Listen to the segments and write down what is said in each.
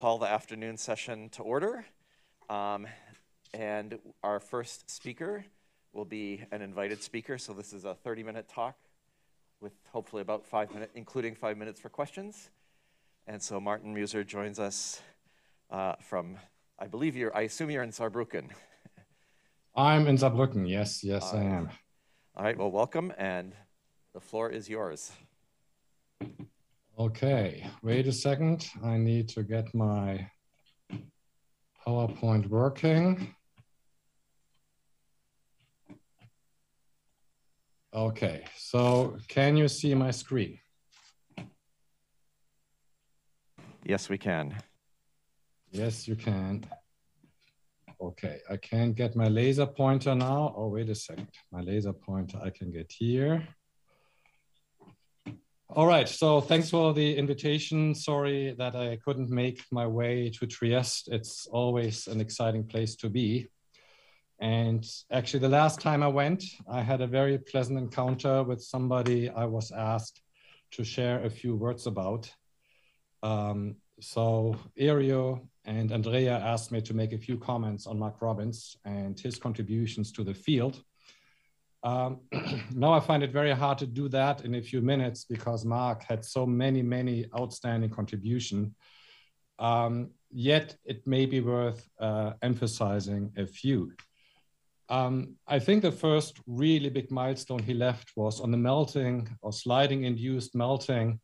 call the afternoon session to order. Um, and our first speaker will be an invited speaker. So this is a 30 minute talk with hopefully about five minutes, including five minutes for questions. And so Martin Muser joins us uh, from, I believe you're, I assume you're in Saarbrücken. I'm in Saarbrücken, yes, yes, uh, I am. All right, well, welcome, and the floor is yours. Okay, wait a second. I need to get my PowerPoint working. Okay, so can you see my screen? Yes, we can. Yes, you can. Okay, I can't get my laser pointer now. Oh, wait a second. My laser pointer I can get here. All right, so thanks for the invitation. Sorry that I couldn't make my way to Trieste. It's always an exciting place to be. And actually, the last time I went, I had a very pleasant encounter with somebody I was asked to share a few words about. Um, so, Ario and Andrea asked me to make a few comments on Mark Robbins and his contributions to the field. Um, now I find it very hard to do that in a few minutes because Mark had so many, many outstanding contribution. Um, yet it may be worth uh, emphasizing a few. Um, I think the first really big milestone he left was on the melting or sliding induced melting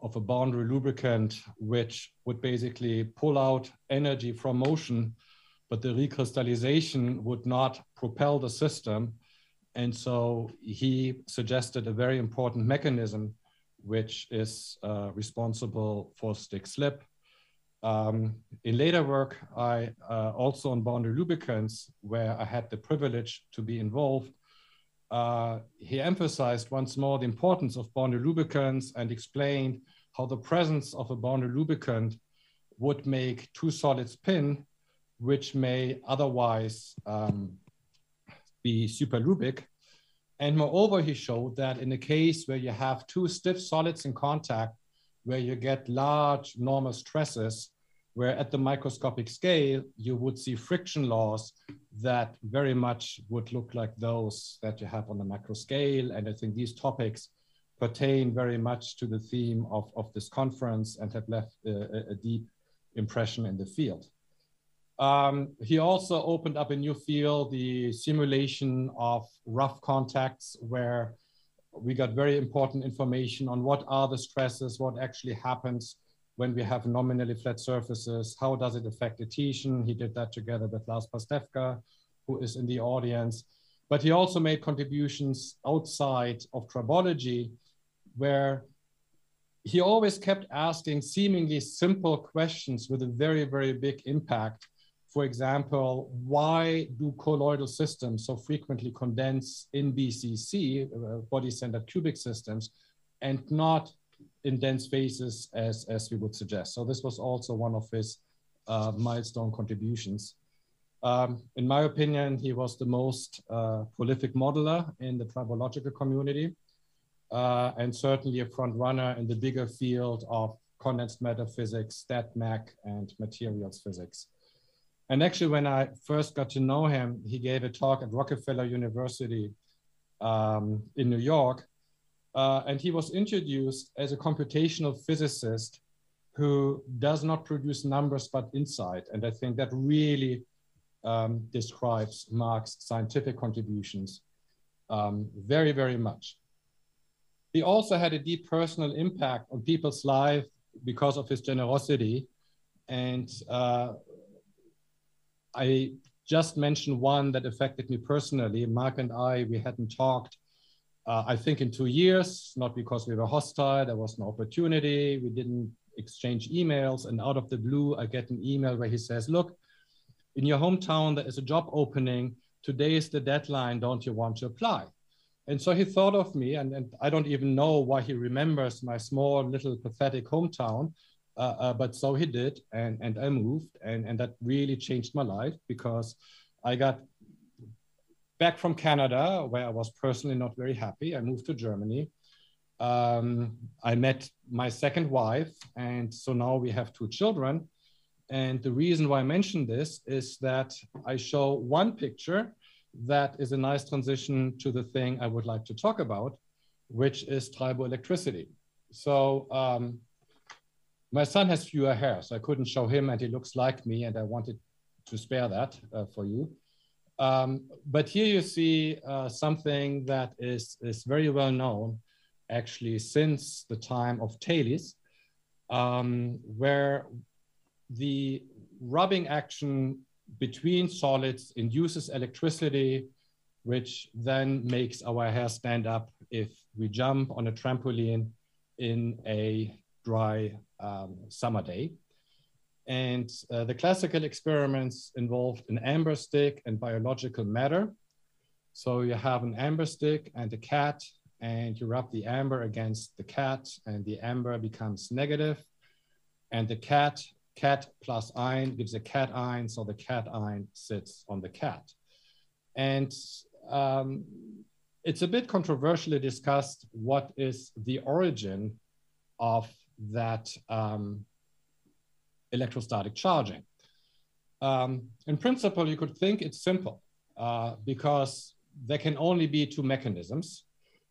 of a boundary lubricant, which would basically pull out energy from motion, but the recrystallization would not propel the system and so he suggested a very important mechanism, which is uh, responsible for stick slip. Um, in later work, I uh, also on boundary lubricants, where I had the privilege to be involved, uh, he emphasized once more the importance of boundary lubricants and explained how the presence of a boundary lubricant would make two solids pin, which may otherwise um, be superlubric. And moreover, he showed that in a case where you have two stiff solids in contact, where you get large normal stresses, where at the microscopic scale, you would see friction laws that very much would look like those that you have on the macro scale. And I think these topics pertain very much to the theme of, of this conference and have left a, a deep impression in the field. Um, he also opened up a new field, the simulation of rough contacts, where we got very important information on what are the stresses, what actually happens when we have nominally flat surfaces, how does it affect adhesion. He did that together with Lars Pastewka, who is in the audience. But he also made contributions outside of tribology, where he always kept asking seemingly simple questions with a very, very big impact for example, why do colloidal systems so frequently condense in BCC, uh, body-centered cubic systems, and not in dense phases as, as we would suggest. So this was also one of his uh, milestone contributions. Um, in my opinion, he was the most uh, prolific modeler in the tribological community, uh, and certainly a front runner in the bigger field of condensed matter physics, StatMech, and materials physics. And actually, when I first got to know him, he gave a talk at Rockefeller University um, in New York. Uh, and he was introduced as a computational physicist who does not produce numbers but insight. And I think that really um, describes Mark's scientific contributions um, very, very much. He also had a deep personal impact on people's lives because of his generosity. And uh, I just mentioned one that affected me personally. Mark and I, we hadn't talked, uh, I think, in two years, not because we were hostile, there was no opportunity, we didn't exchange emails. And out of the blue, I get an email where he says, Look, in your hometown, there is a job opening. Today is the deadline. Don't you want to apply? And so he thought of me, and, and I don't even know why he remembers my small, little, pathetic hometown. Uh, uh, but so he did, and, and I moved, and, and that really changed my life because I got back from Canada, where I was personally not very happy. I moved to Germany. Um, I met my second wife, and so now we have two children. And the reason why I mention this is that I show one picture that is a nice transition to the thing I would like to talk about, which is triboelectricity. So um, my son has fewer hair, so I couldn't show him and he looks like me and I wanted to spare that uh, for you. Um, but here you see uh, something that is, is very well known actually since the time of Thales, um, where the rubbing action between solids induces electricity, which then makes our hair stand up if we jump on a trampoline in a dry um, summer day. And uh, the classical experiments involved an amber stick and biological matter. So you have an amber stick and a cat, and you rub the amber against the cat, and the amber becomes negative, and the cat, cat plus ion gives a cat cation, so the cat cation sits on the cat. And um, it's a bit controversially discussed what is the origin of that um, electrostatic charging. Um, in principle, you could think it's simple uh, because there can only be two mechanisms.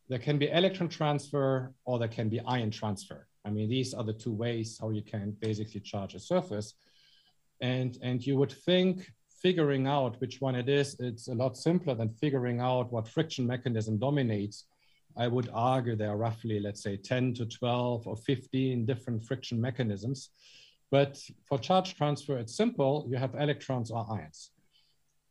There can be electron transfer or there can be ion transfer. I mean, these are the two ways how you can basically charge a surface. And, and you would think figuring out which one it is, it's a lot simpler than figuring out what friction mechanism dominates. I would argue there are roughly, let's say, 10 to 12 or 15 different friction mechanisms. But for charge transfer, it's simple. You have electrons or ions.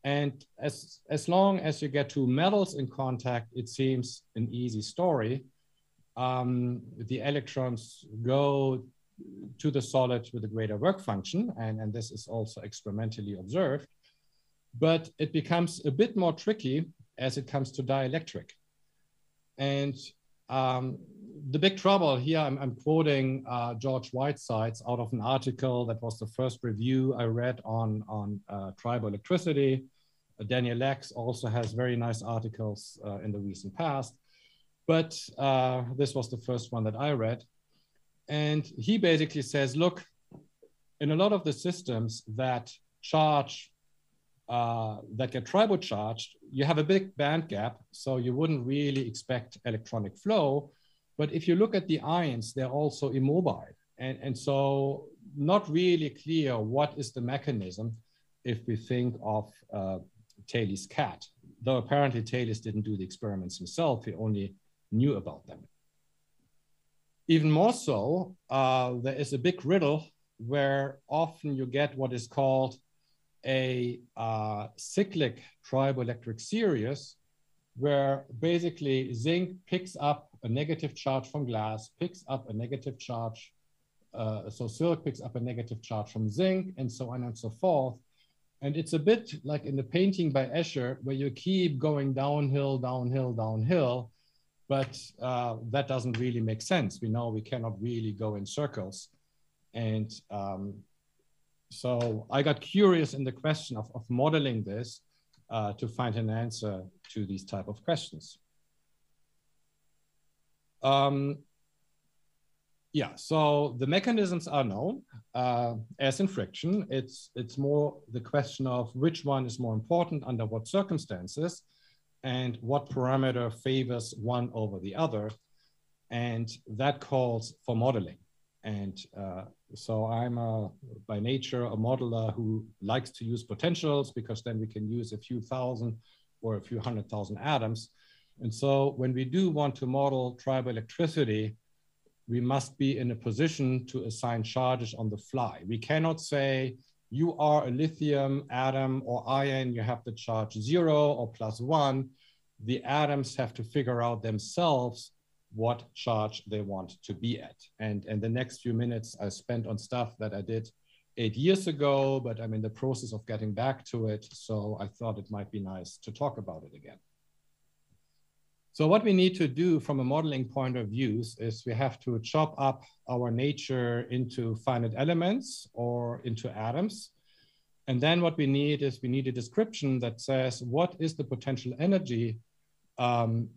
And as, as long as you get two metals in contact, it seems an easy story. Um, the electrons go to the solid with a greater work function, and, and this is also experimentally observed. But it becomes a bit more tricky as it comes to dielectric. And um, the big trouble here, I'm, I'm quoting uh, George Whitesides out of an article that was the first review I read on, on uh, triboelectricity. Uh, Daniel Lacks also has very nice articles uh, in the recent past, but uh, this was the first one that I read. And he basically says, look, in a lot of the systems that charge uh, that get tribocharged, you have a big band gap, so you wouldn't really expect electronic flow. But if you look at the ions, they're also immobile. And, and so not really clear what is the mechanism if we think of uh, Thales' cat, though apparently Thales didn't do the experiments himself, he only knew about them. Even more so, uh, there is a big riddle where often you get what is called a uh, cyclic triboelectric series, where basically zinc picks up a negative charge from glass, picks up a negative charge. Uh, so silk picks up a negative charge from zinc and so on and so forth. And it's a bit like in the painting by Escher, where you keep going downhill, downhill, downhill, but uh, that doesn't really make sense. We know we cannot really go in circles. And um, so I got curious in the question of, of modeling this uh, to find an answer to these type of questions. Um, yeah, so the mechanisms are known. Uh, as in friction, it's, it's more the question of which one is more important under what circumstances and what parameter favors one over the other. And that calls for modeling. And uh, so I'm a, by nature a modeler who likes to use potentials because then we can use a few thousand or a few hundred thousand atoms. And so when we do want to model triboelectricity, we must be in a position to assign charges on the fly. We cannot say, you are a lithium atom or ion, you have the charge zero or plus one. The atoms have to figure out themselves what charge they want to be at. And, and the next few minutes I spent on stuff that I did eight years ago, but I'm in the process of getting back to it. So I thought it might be nice to talk about it again. So what we need to do from a modeling point of view is we have to chop up our nature into finite elements or into atoms. And then what we need is we need a description that says what is the potential energy um,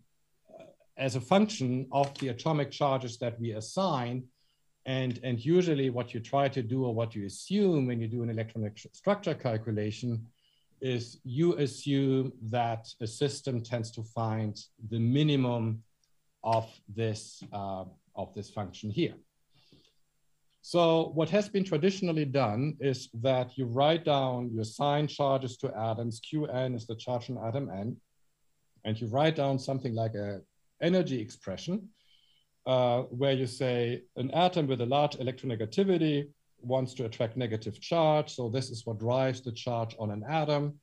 as a function of the atomic charges that we assign And, and usually what you try to do or what you assume when you do an electronic structure calculation is you assume that a system tends to find the minimum of this, uh, of this function here. So what has been traditionally done is that you write down you assign charges to atoms, Qn is the charge on atom n, and you write down something like a energy expression uh, where you say an atom with a large electronegativity wants to attract negative charge. So this is what drives the charge on an atom.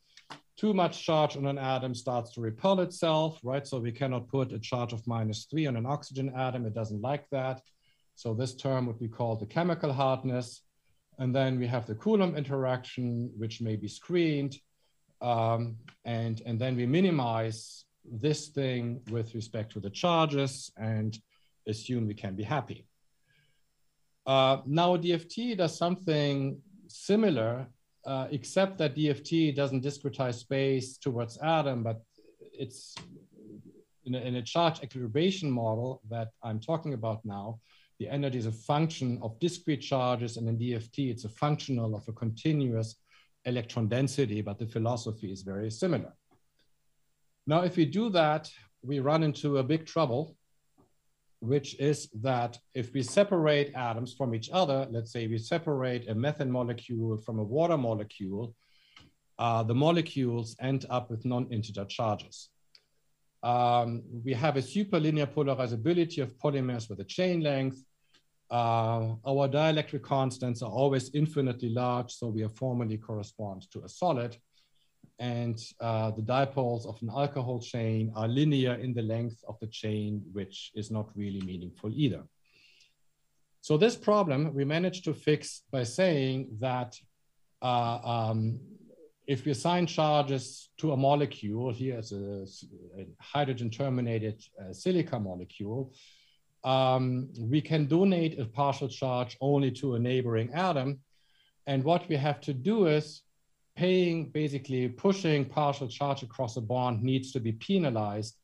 Too much charge on an atom starts to repel itself, right? So we cannot put a charge of minus three on an oxygen atom. It doesn't like that. So this term would be called the chemical hardness. And then we have the Coulomb interaction, which may be screened. Um, and, and then we minimize this thing with respect to the charges and assume we can be happy. Uh, now DFT does something similar, uh, except that DFT doesn't discretize space towards atom, but it's in a, in a charge equilibration model that I'm talking about now, the energy is a function of discrete charges, and in DFT, it's a functional of a continuous electron density, but the philosophy is very similar. Now, if we do that, we run into a big trouble, which is that if we separate atoms from each other, let's say we separate a methane molecule from a water molecule, uh, the molecules end up with non-integer charges. Um, we have a superlinear polarizability of polymers with a chain length. Uh, our dielectric constants are always infinitely large, so we formally correspond to a solid and uh, the dipoles of an alcohol chain are linear in the length of the chain, which is not really meaningful either. So this problem we managed to fix by saying that uh, um, if we assign charges to a molecule, here is a, a hydrogen terminated uh, silica molecule, um, we can donate a partial charge only to a neighboring atom. And what we have to do is paying, basically pushing partial charge across a bond needs to be penalized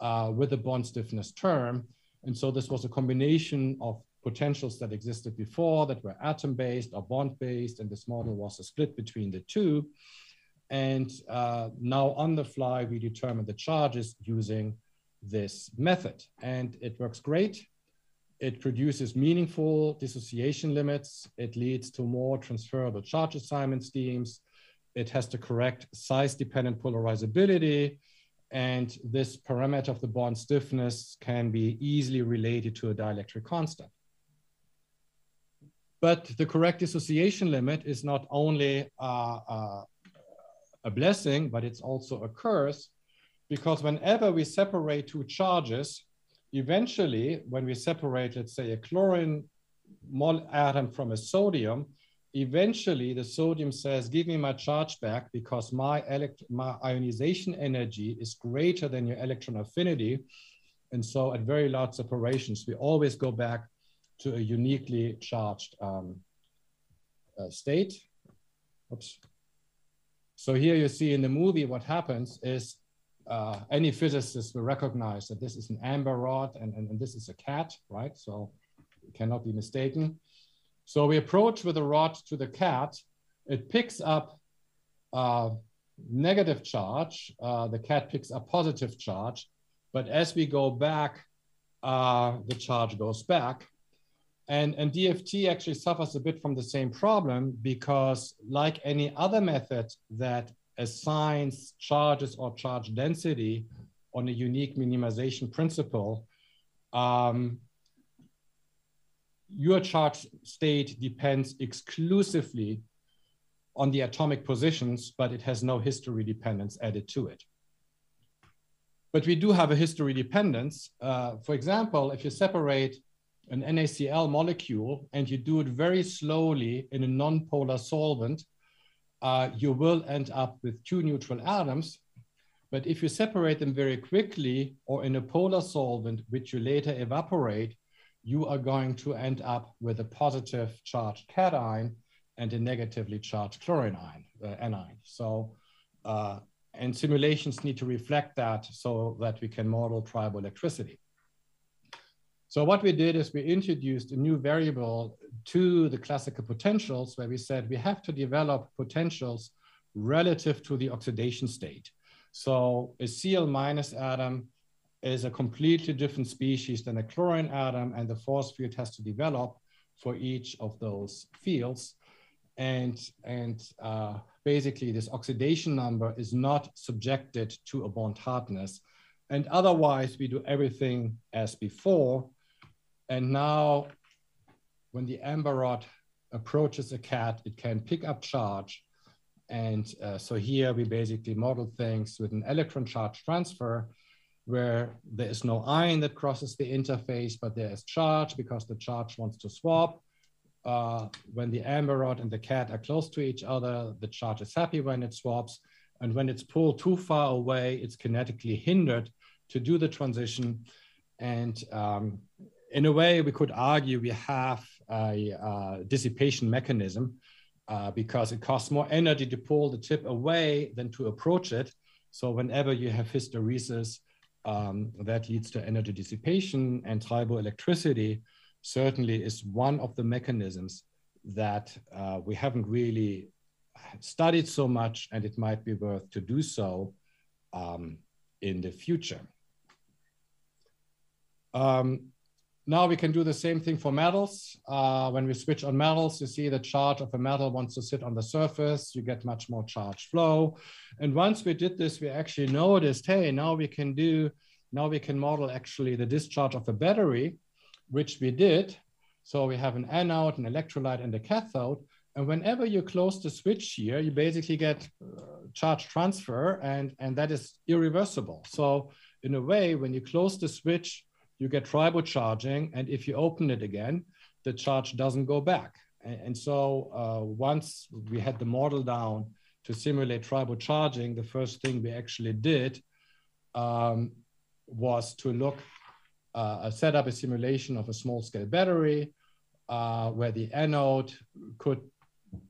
uh, with a bond stiffness term. And so this was a combination of potentials that existed before that were atom-based or bond-based, and this model was a split between the two. And uh, now on the fly, we determine the charges using this method. And it works great. It produces meaningful dissociation limits. It leads to more transferable charge assignment schemes it has the correct size dependent polarizability. And this parameter of the bond stiffness can be easily related to a dielectric constant. But the correct dissociation limit is not only uh, uh, a blessing, but it's also a curse because whenever we separate two charges, eventually when we separate, let's say a chlorine atom from a sodium, eventually the sodium says, give me my charge back because my, my ionization energy is greater than your electron affinity. And so at very large separations, we always go back to a uniquely charged um, uh, state. Oops. So here you see in the movie what happens is uh, any physicist will recognize that this is an amber rod and, and, and this is a cat, right? So it cannot be mistaken. So we approach with a rod to the cat. It picks up uh, negative charge. Uh, the cat picks up positive charge. But as we go back, uh, the charge goes back. And, and DFT actually suffers a bit from the same problem because like any other method that assigns charges or charge density on a unique minimization principle, um, your charge state depends exclusively on the atomic positions, but it has no history dependence added to it. But we do have a history dependence. Uh, for example, if you separate an NaCl molecule and you do it very slowly in a non-polar solvent, uh, you will end up with two neutral atoms. But if you separate them very quickly or in a polar solvent, which you later evaporate, you are going to end up with a positive charged cation and a negatively charged chlorine ion, uh, anion. So, uh, and simulations need to reflect that so that we can model triboelectricity. So what we did is we introduced a new variable to the classical potentials where we said we have to develop potentials relative to the oxidation state. So a Cl minus atom is a completely different species than a chlorine atom and the force field has to develop for each of those fields. And, and uh, basically this oxidation number is not subjected to a bond hardness. And otherwise we do everything as before. And now when the amber rod approaches a cat, it can pick up charge. And uh, so here we basically model things with an electron charge transfer where there is no ion that crosses the interface, but there is charge because the charge wants to swap. Uh, when the amber rod and the cat are close to each other, the charge is happy when it swaps. And when it's pulled too far away, it's kinetically hindered to do the transition. And um, in a way, we could argue we have a, a dissipation mechanism uh, because it costs more energy to pull the tip away than to approach it. So whenever you have hysteresis, um, that leads to energy dissipation and triboelectricity certainly is one of the mechanisms that uh, we haven't really studied so much and it might be worth to do so um, in the future. Um, now we can do the same thing for metals. Uh, when we switch on metals, you see the charge of a metal wants to sit on the surface, you get much more charge flow. And once we did this, we actually noticed, hey, now we can do, now we can model actually the discharge of a battery, which we did. So we have an anode, an electrolyte, and a cathode. And whenever you close the switch here, you basically get uh, charge transfer, and, and that is irreversible. So in a way, when you close the switch, you get tribocharging. And if you open it again, the charge doesn't go back. And, and so uh, once we had the model down to simulate tribocharging, the first thing we actually did um, was to look, uh, set up a simulation of a small scale battery uh, where the anode could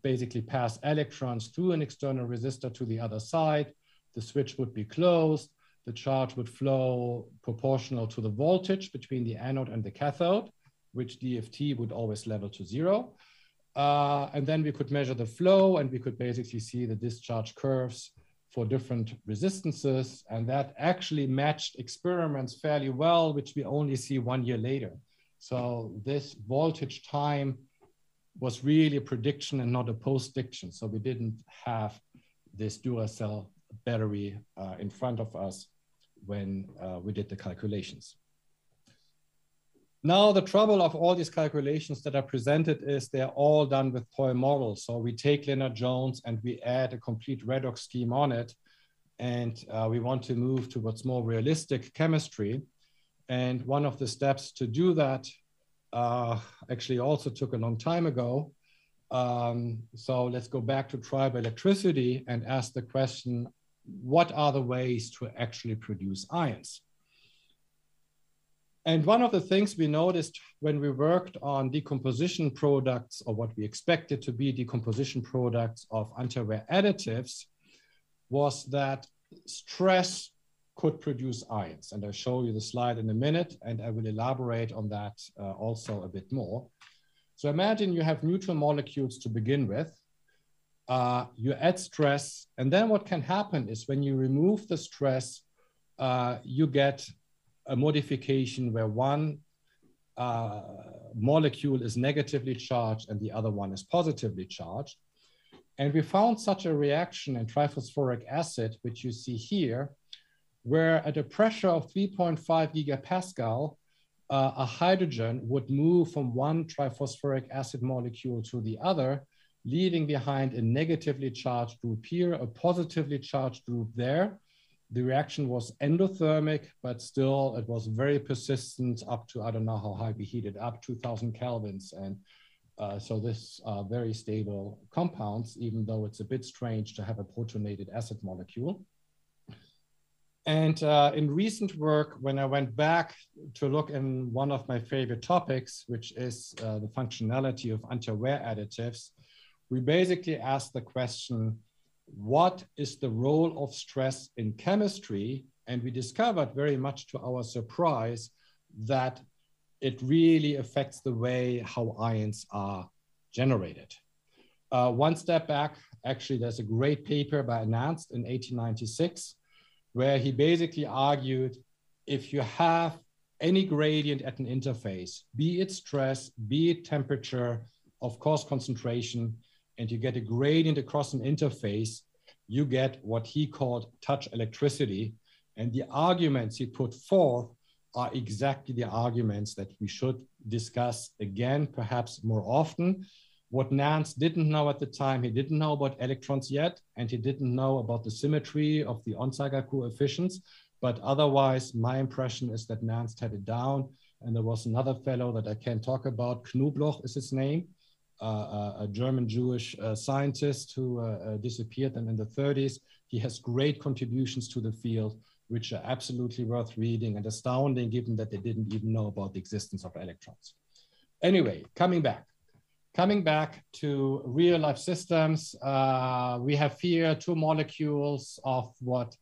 basically pass electrons through an external resistor to the other side. The switch would be closed the charge would flow proportional to the voltage between the anode and the cathode, which DFT would always level to zero. Uh, and then we could measure the flow and we could basically see the discharge curves for different resistances. And that actually matched experiments fairly well, which we only see one year later. So this voltage time was really a prediction and not a post-diction. So we didn't have this Duracell battery uh, in front of us when uh, we did the calculations. Now, the trouble of all these calculations that are presented is they're all done with toy models. So we take Lennard-Jones and we add a complete redox scheme on it. And uh, we want to move towards more realistic chemistry. And one of the steps to do that uh, actually also took a long time ago. Um, so let's go back to triboelectricity and ask the question, what are the ways to actually produce ions? And one of the things we noticed when we worked on decomposition products or what we expected to be decomposition products of antiwear additives was that stress could produce ions. And I'll show you the slide in a minute, and I will elaborate on that uh, also a bit more. So imagine you have neutral molecules to begin with, uh, you add stress. And then what can happen is when you remove the stress, uh, you get a modification where one uh, molecule is negatively charged and the other one is positively charged. And we found such a reaction in triphosphoric acid, which you see here, where at a pressure of 3.5 gigapascal, uh, a hydrogen would move from one triphosphoric acid molecule to the other leaving behind a negatively charged group here, a positively charged group there. The reaction was endothermic, but still it was very persistent up to, I don't know how high we heated up, 2000 kelvins. And uh, so this uh, very stable compounds, even though it's a bit strange to have a protonated acid molecule. And uh, in recent work, when I went back to look in one of my favorite topics, which is uh, the functionality of anti-wear additives, we basically asked the question, what is the role of stress in chemistry? And we discovered very much to our surprise that it really affects the way how ions are generated. Uh, one step back, actually, there's a great paper by Nernst in 1896, where he basically argued if you have any gradient at an interface, be it stress, be it temperature, of course, concentration, and you get a gradient across an interface, you get what he called touch electricity. And the arguments he put forth are exactly the arguments that we should discuss again, perhaps more often. What Nernst didn't know at the time, he didn't know about electrons yet, and he didn't know about the symmetry of the Onsager coefficients. But otherwise, my impression is that Nernst had it down. And there was another fellow that I can't talk about, Knobloch is his name, a German Jewish uh, scientist who uh, disappeared then in the 30s. He has great contributions to the field, which are absolutely worth reading and astounding given that they didn't even know about the existence of electrons. Anyway, coming back. Coming back to real life systems, uh, we have here two molecules of what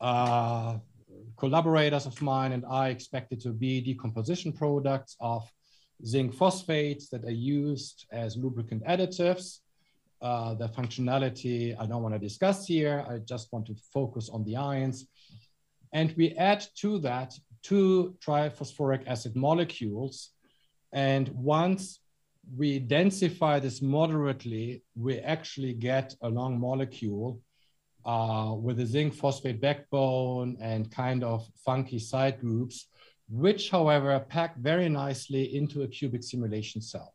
uh, collaborators of mine and I expected to be decomposition products of zinc phosphates that are used as lubricant additives. Uh, the functionality I don't want to discuss here. I just want to focus on the ions. And we add to that two triphosphoric acid molecules. And once we densify this moderately, we actually get a long molecule uh, with a zinc phosphate backbone and kind of funky side groups which however pack very nicely into a cubic simulation cell.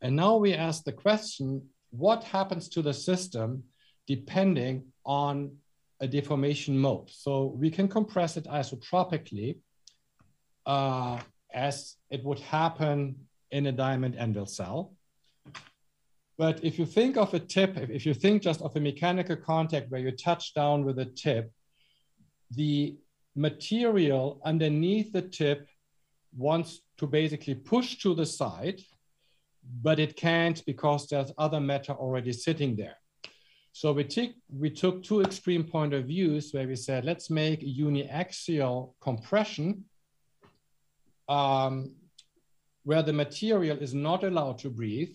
And now we ask the question, what happens to the system depending on a deformation mode? So we can compress it isotropically uh, as it would happen in a diamond anvil cell. But if you think of a tip, if you think just of a mechanical contact where you touch down with a tip, the material underneath the tip wants to basically push to the side, but it can't because there's other matter already sitting there. So we, we took two extreme point of views where we said, let's make a uniaxial compression um, where the material is not allowed to breathe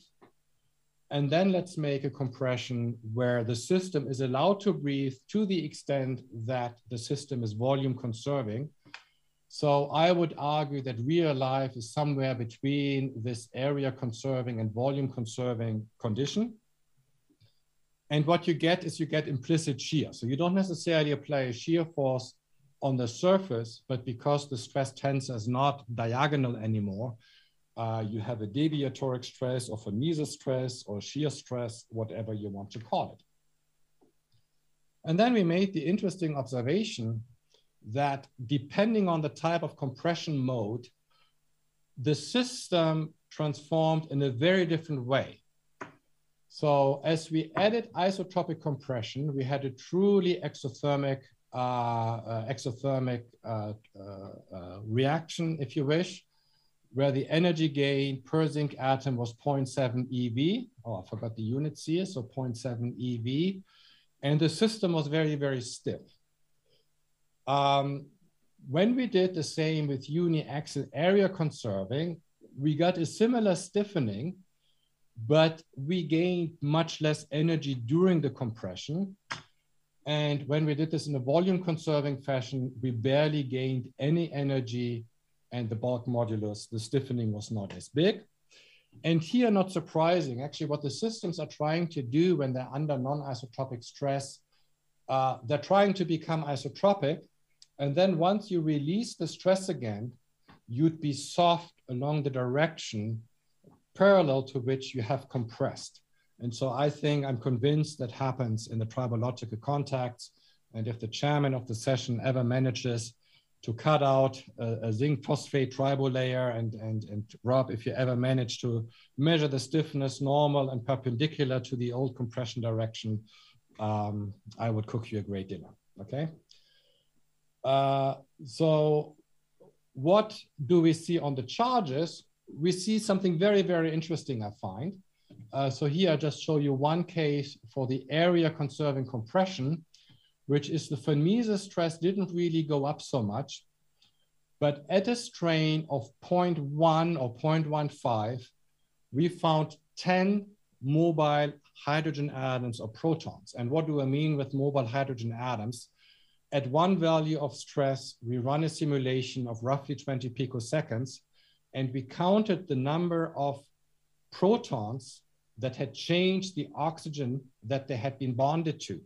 and then let's make a compression where the system is allowed to breathe to the extent that the system is volume conserving. So I would argue that real life is somewhere between this area conserving and volume conserving condition. And what you get is you get implicit shear. So you don't necessarily apply a shear force on the surface, but because the stress tensor is not diagonal anymore, uh, you have a deviatoric stress or Mises stress or shear stress, whatever you want to call it. And then we made the interesting observation that depending on the type of compression mode, the system transformed in a very different way. So as we added isotropic compression, we had a truly exothermic, uh, uh, exothermic uh, uh, uh, reaction, if you wish, where the energy gain per zinc atom was 0.7 EV. Oh, I forgot the units here, so 0.7 EV. And the system was very, very stiff. Um, when we did the same with uniaxial area conserving, we got a similar stiffening, but we gained much less energy during the compression. And when we did this in a volume conserving fashion, we barely gained any energy and the bulk modulus, the stiffening was not as big. And here, not surprising, actually what the systems are trying to do when they're under non-isotropic stress, uh, they're trying to become isotropic. And then once you release the stress again, you'd be soft along the direction parallel to which you have compressed. And so I think I'm convinced that happens in the tribological contacts. And if the chairman of the session ever manages to cut out a, a, zinc phosphate tribo layer and, and, and Rob, if you ever manage to measure the stiffness normal and perpendicular to the old compression direction, um, I would cook you a great dinner, okay? Uh, so what do we see on the charges? We see something very, very interesting, I find. Uh, so here I just show you one case for the area conserving compression which is the von Mises stress didn't really go up so much. But at a strain of 0.1 or 0.15, we found 10 mobile hydrogen atoms or protons. And what do I mean with mobile hydrogen atoms? At one value of stress, we run a simulation of roughly 20 picoseconds, and we counted the number of protons that had changed the oxygen that they had been bonded to.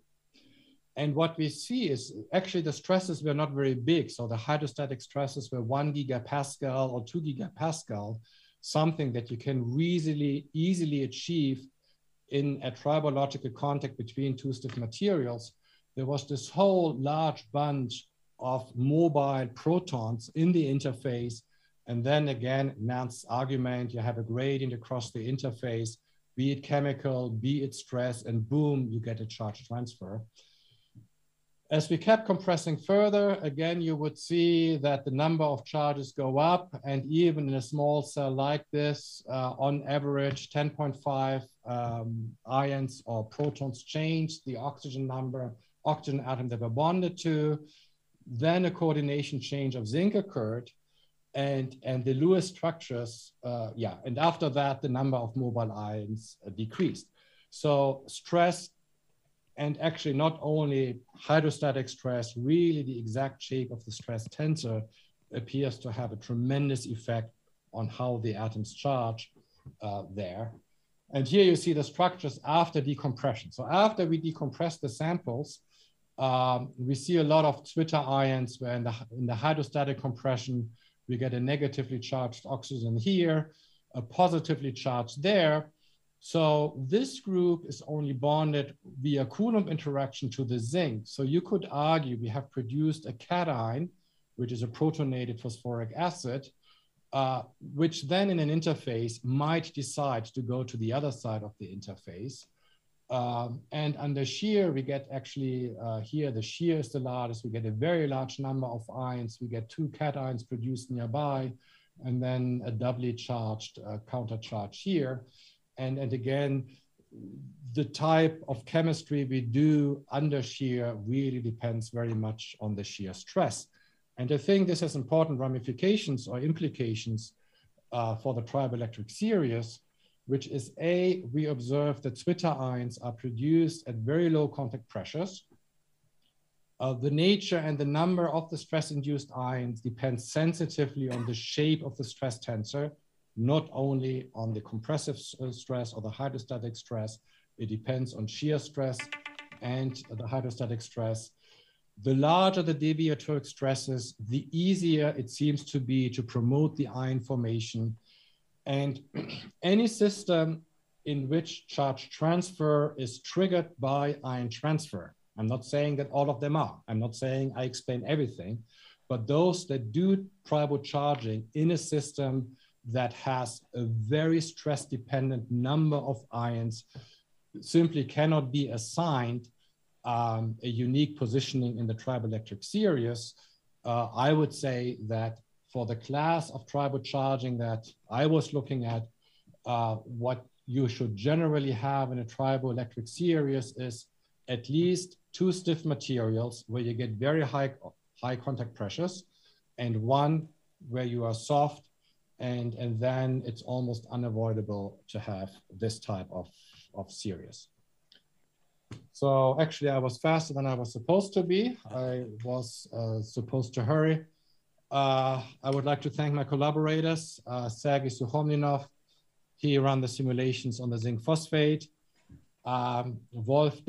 And what we see is actually the stresses were not very big. So the hydrostatic stresses were one gigapascal or two gigapascal, something that you can easily, easily achieve in a tribological contact between two stiff materials. There was this whole large bunch of mobile protons in the interface. And then again, Nernst's argument, you have a gradient across the interface, be it chemical, be it stress, and boom, you get a charge transfer. As we kept compressing further, again, you would see that the number of charges go up. And even in a small cell like this, uh, on average, 10.5 um, ions or protons change the oxygen number, oxygen atom that were bonded to. Then a coordination change of zinc occurred. And, and the Lewis structures, uh, yeah, and after that, the number of mobile ions uh, decreased. So stress and actually not only hydrostatic stress, really the exact shape of the stress tensor appears to have a tremendous effect on how the atoms charge uh, there. And here you see the structures after decompression. So after we decompress the samples, um, we see a lot of Zwitter ions where in the, in the hydrostatic compression, we get a negatively charged oxygen here, a positively charged there, so this group is only bonded via Coulomb interaction to the zinc. So you could argue we have produced a cation, which is a protonated phosphoric acid, uh, which then in an interface might decide to go to the other side of the interface. Um, and under shear, we get actually uh, here, the shear is the largest. We get a very large number of ions. We get two cations produced nearby, and then a doubly charged uh, countercharge here. And, and again, the type of chemistry we do under shear really depends very much on the shear stress. And I think this has important ramifications or implications uh, for the triboelectric series, which is A, we observe that Zwitter ions are produced at very low contact pressures. Uh, the nature and the number of the stress-induced ions depends sensitively on the shape of the stress tensor, not only on the compressive uh, stress or the hydrostatic stress, it depends on shear stress and the hydrostatic stress. The larger the deviatoric stresses, the easier it seems to be to promote the ion formation. And any system in which charge transfer is triggered by ion transfer. I'm not saying that all of them are. I'm not saying I explain everything, but those that do tribo charging in a system that has a very stress dependent number of ions simply cannot be assigned um, a unique positioning in the triboelectric series. Uh, I would say that for the class of tribocharging that I was looking at, uh, what you should generally have in a triboelectric series is at least two stiff materials where you get very high, high contact pressures and one where you are soft and, and then it's almost unavoidable to have this type of, of series. So actually I was faster than I was supposed to be. I was uh, supposed to hurry. Uh, I would like to thank my collaborators, uh, Sergei Sukhomlinov. He ran the simulations on the zinc phosphate. Um, Wolf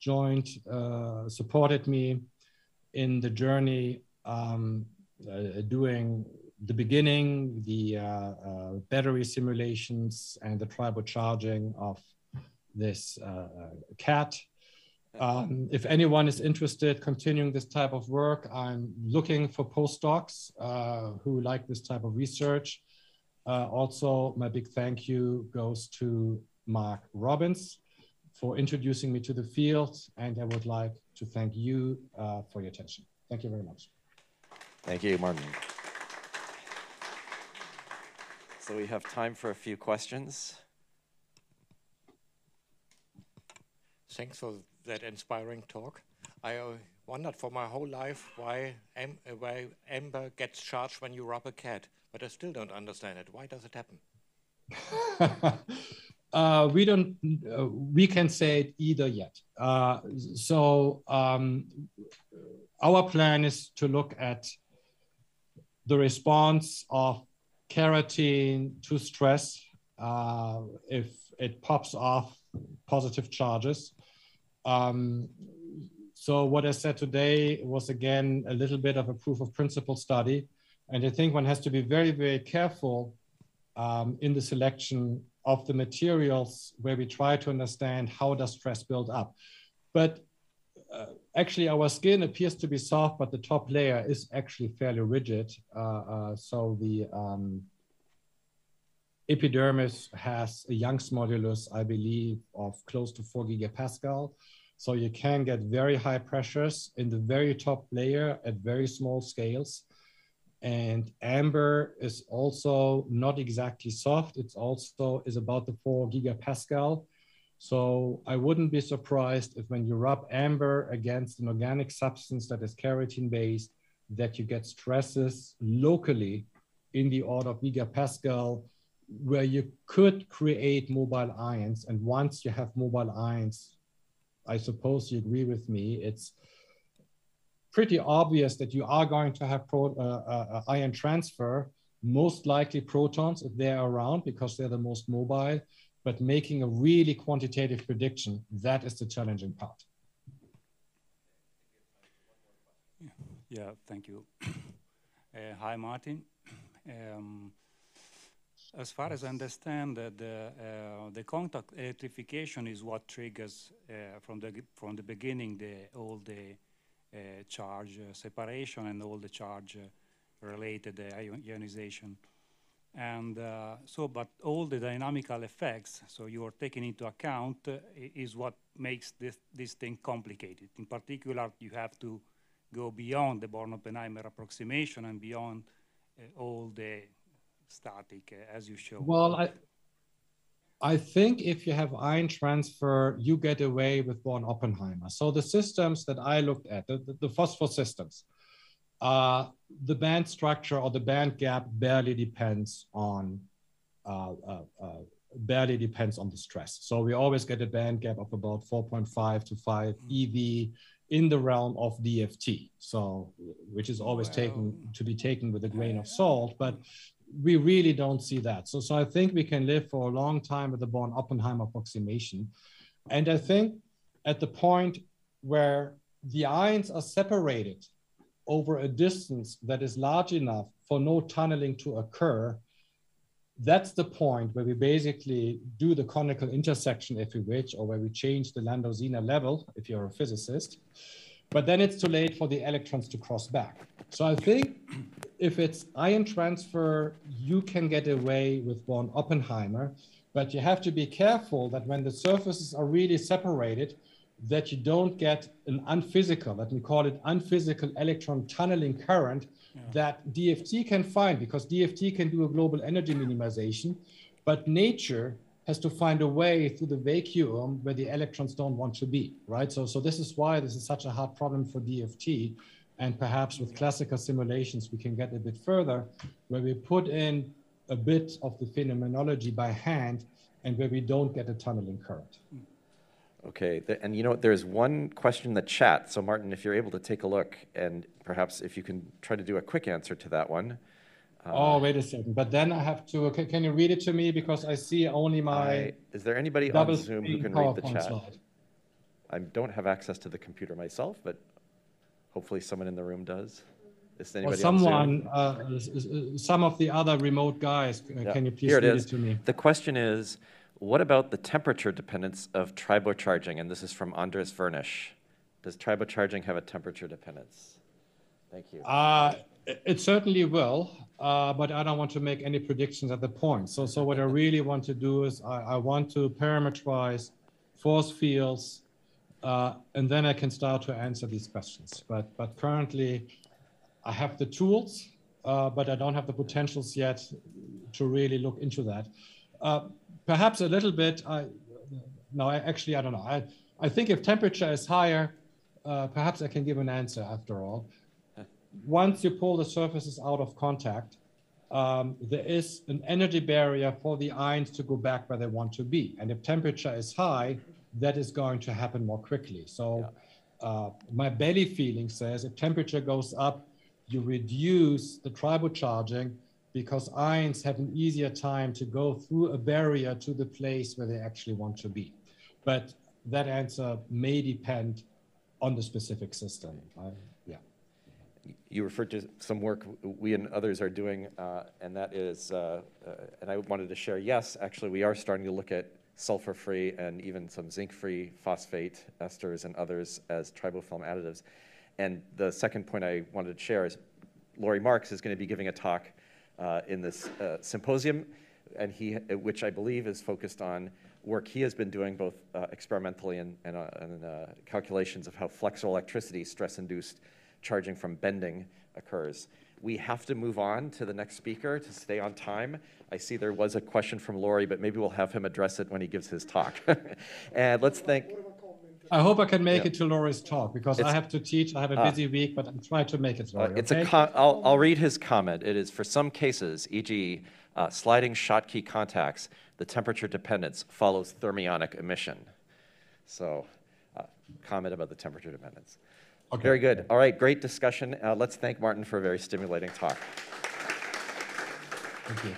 joined, uh, supported me in the journey um, uh, doing the beginning, the uh, uh, battery simulations and the tribocharging of this uh, cat. Um, if anyone is interested continuing this type of work, I'm looking for postdocs who like this type of research. Uh, also, my big thank you goes to Mark Robbins for introducing me to the field. And I would like to thank you uh, for your attention. Thank you very much. Thank you, Martin. So we have time for a few questions. Thanks for that inspiring talk. I uh, wondered for my whole life why, am, uh, why amber gets charged when you rub a cat, but I still don't understand it. Why does it happen? uh, we don't. Uh, we can say it either yet. Uh, so um, our plan is to look at the response of keratin to stress uh, if it pops off positive charges. Um, so what I said today was again a little bit of a proof of principle study. And I think one has to be very, very careful um, in the selection of the materials where we try to understand how does stress build up. But uh, actually our skin appears to be soft, but the top layer is actually fairly rigid. Uh, uh, so the um, epidermis has a Young's modulus, I believe, of close to four gigapascal. So you can get very high pressures in the very top layer at very small scales. And amber is also not exactly soft. It's also is about the four gigapascal. So I wouldn't be surprised if when you rub amber against an organic substance that is keratin based, that you get stresses locally in the order of gigapascal, where you could create mobile ions. And once you have mobile ions, I suppose you agree with me, it's pretty obvious that you are going to have pro, uh, uh, uh, ion transfer, most likely protons if they're around because they're the most mobile, but making a really quantitative prediction, that is the challenging part. Yeah, thank you. Uh, hi, Martin. Um, as far as I understand, uh, the, uh, the contact electrification is what triggers uh, from, the, from the beginning the, all the uh, charge separation and all the charge uh, related ionization. And uh, so, but all the dynamical effects, so you are taking into account, uh, is what makes this, this thing complicated. In particular, you have to go beyond the Born-Oppenheimer approximation and beyond uh, all the static uh, as you show? Well, I, I think if you have ion transfer, you get away with Born Oppenheimer. So the systems that I looked at, the, the, the phosphor systems, uh, the band structure or the band gap barely depends on uh, uh, uh barely depends on the stress. So we always get a band gap of about 4.5 to 5 EV in the realm of DFT. So which is always well, taken to be taken with a grain of salt, but we really don't see that. So, so I think we can live for a long time with the Born Oppenheimer approximation. And I think at the point where the ions are separated over a distance that is large enough for no tunneling to occur, that's the point where we basically do the conical intersection, if you wish, or where we change the Landau Zener level, if you're a physicist. But then it's too late for the electrons to cross back. So I think if it's ion transfer, you can get away with Born Oppenheimer, but you have to be careful that when the surfaces are really separated, that you don't get an unphysical, let me call it unphysical electron tunneling current yeah. that DFT can find because DFT can do a global energy minimization, but nature has to find a way through the vacuum where the electrons don't want to be, right? So, so this is why this is such a hard problem for DFT and perhaps with classical simulations, we can get a bit further where we put in a bit of the phenomenology by hand and where we don't get a tunneling current. Hmm. Okay, and you know, there's one question in the chat. So Martin, if you're able to take a look and perhaps if you can try to do a quick answer to that one. Uh, oh, wait a second. But then I have to, okay, can you read it to me? Because I see only my I, Is there anybody on Zoom who can read the chat? Slide. I don't have access to the computer myself, but Hopefully someone in the room does. Is anybody or someone, uh, some of the other remote guys, uh, yeah. can you please Here it read is. it to me? The question is, what about the temperature dependence of tribocharging? And this is from Andres Vernish. Does tribocharging have a temperature dependence? Thank you. Uh, it certainly will, uh, but I don't want to make any predictions at the point. So, so what I really want to do is I, I want to parameterize force fields uh, and then I can start to answer these questions. But, but currently, I have the tools, uh, but I don't have the potentials yet to really look into that. Perhaps a little bit, I, no, I, actually, I don't know. I, I think if temperature is higher, uh, perhaps I can give an answer after all. Once you pull the surfaces out of contact, um, there is an energy barrier for the ions to go back where they want to be. And if temperature is high, that is going to happen more quickly. So uh, my belly feeling says if temperature goes up, you reduce the tribocharging because ions have an easier time to go through a barrier to the place where they actually want to be. But that answer may depend on the specific system. Yeah. You referred to some work we and others are doing, uh, and that is, uh, uh, and I wanted to share, yes, actually, we are starting to look at sulfur-free and even some zinc-free phosphate esters and others as tribofilm additives. And the second point I wanted to share is Laurie Marks is going to be giving a talk in this uh, symposium, and he, which I believe is focused on work he has been doing both uh, experimentally and, and, uh, and uh, calculations of how flexoelectricity, stress-induced charging from bending occurs. We have to move on to the next speaker to stay on time. I see there was a question from Laurie, but maybe we'll have him address it when he gives his talk. and let's thank, I hope I can make Yeah. it to Laurie's talk because I have to teach. I have a Ah. busy week, but I'm trying to make it, uh, it's okay? a I'll, I'll read his comment. It is for some cases, e.g., uh, sliding Schottky contacts, the temperature dependence follows thermionic emission. So, uh, comment about the temperature dependence. Okay. Very good. All right, great discussion. Uh, let's thank Martin for a very stimulating talk. Thank you.